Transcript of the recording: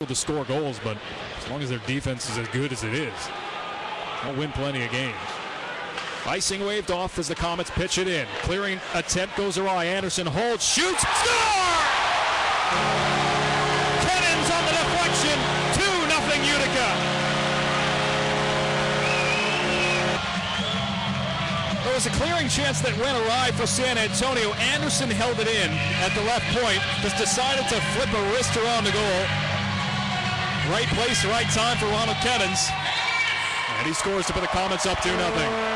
to score goals, but as long as their defense is as good as it is, they'll win plenty of games. Icing waved off as the Comets pitch it in. Clearing attempt goes awry. Anderson holds, shoots, score! Kenins on the deflection. 2 nothing Utica. There was a clearing chance that went awry for San Antonio. Anderson held it in at the left point. Just decided to flip a wrist around the goal. Right place, right time for Ronald Kenins. And he scores to put the Comets up 2 0.